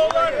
Ball,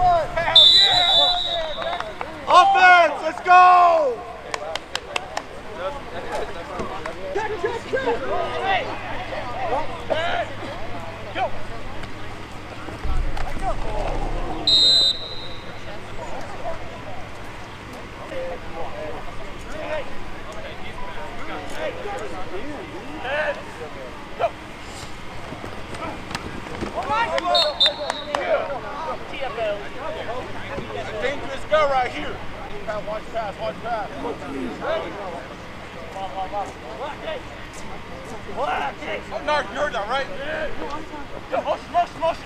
Vai! Oh, Narc, you're down, right? Yeah. Motion, motion, motion.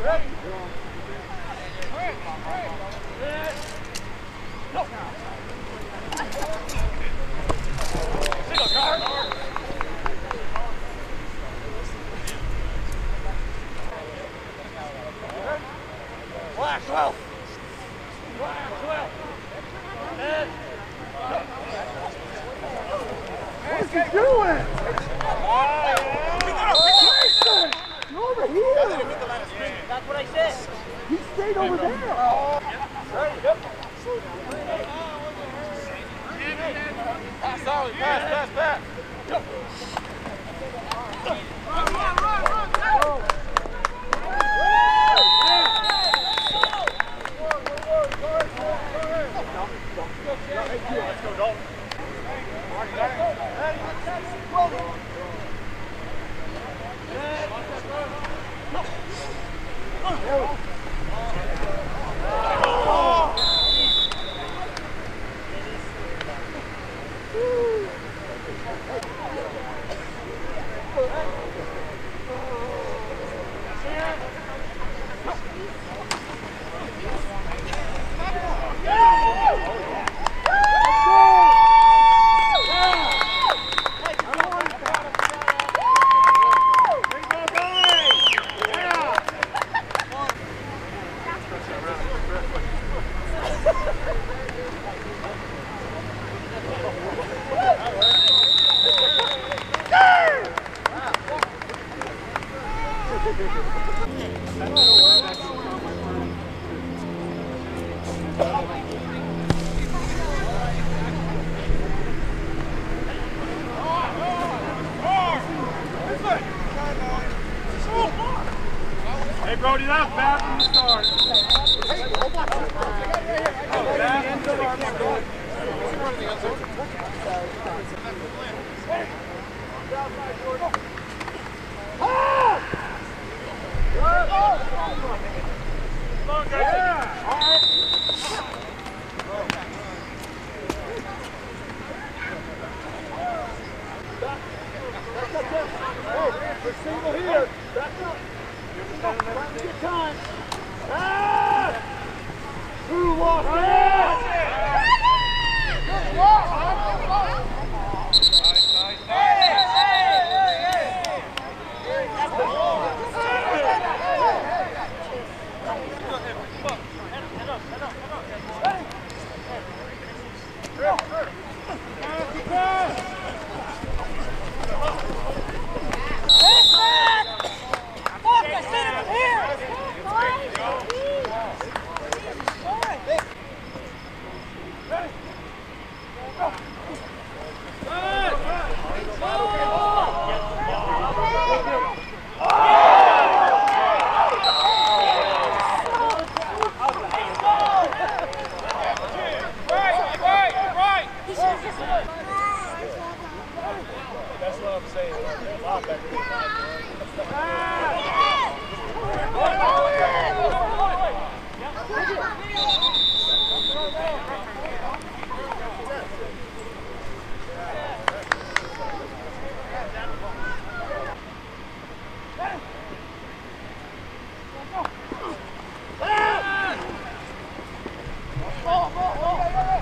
Flash, well. Flash, well. What's he doing? Grayson! You're over here! That's what I said. He stayed over there! Pass, Ollie, pass, pass, pass. Gracias. I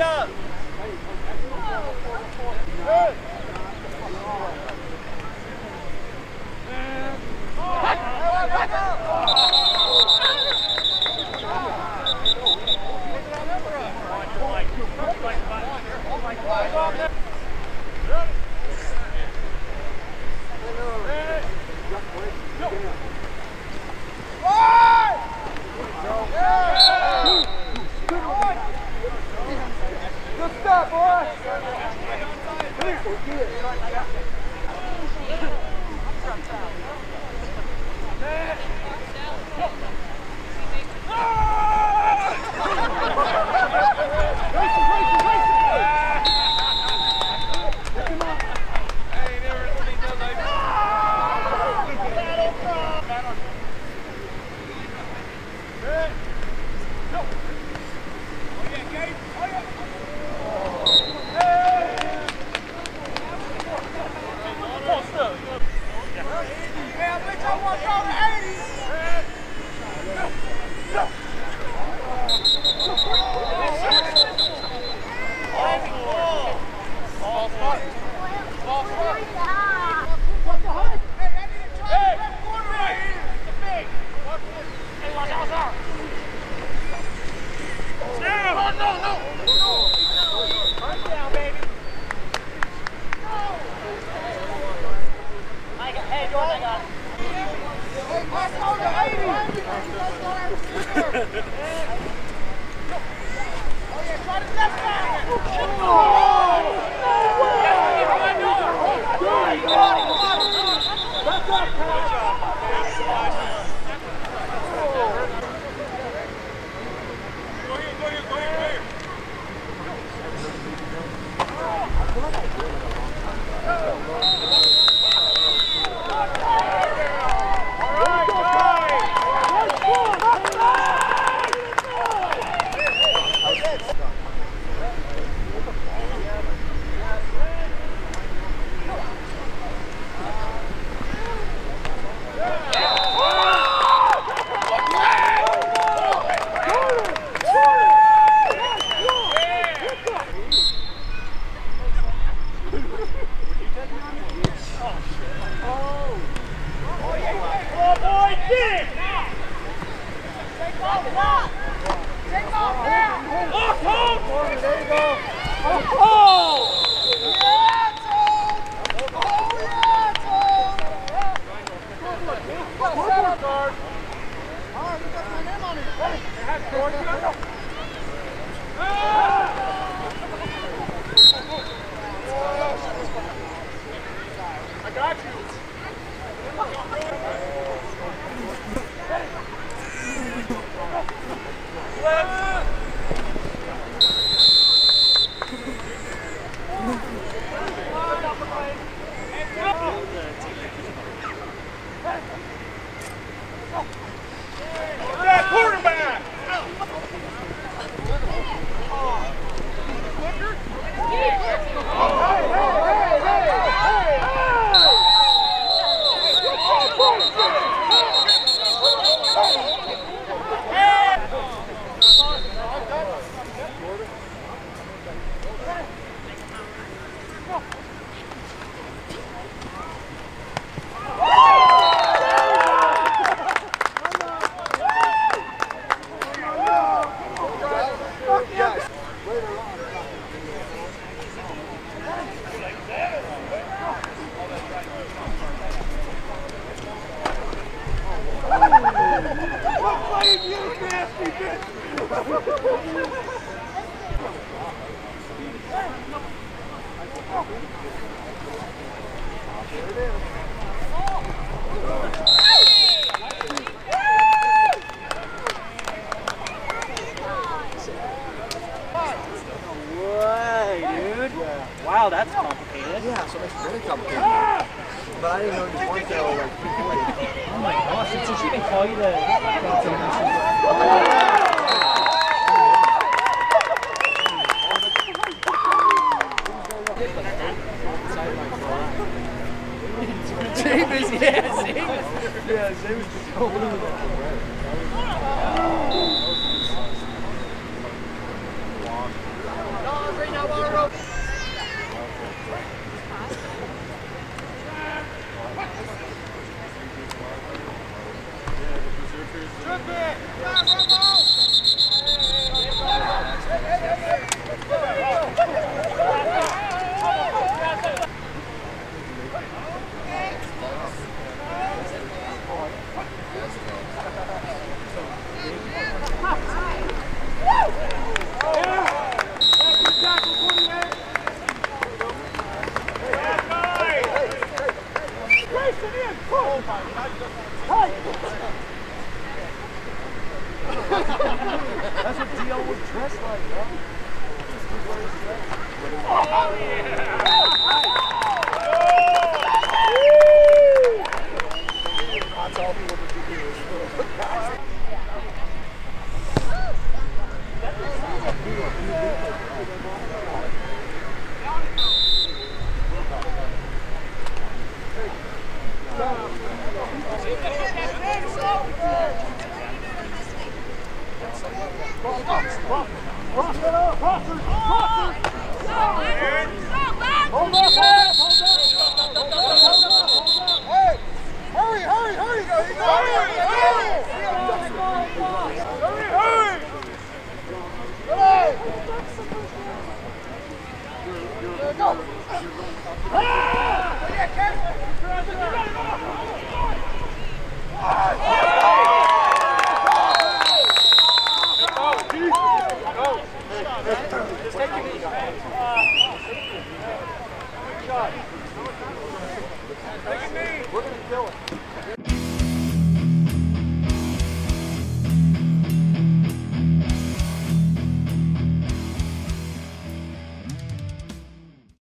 Good Yeah, bitch, I want y'all to 80. Hey, Jordan, I got it. Go here, go here, go here, go here. Oh, boy, dig! There you go. Oh! I got you. Way, dude. Wow, that's complicated. Yeah, so it's really complicated. But I didn't know this one girl like Oh Oh my gosh, it's a shooting call either. That's all people would do. Hey! Hurry, hurry, hurry! Hurry!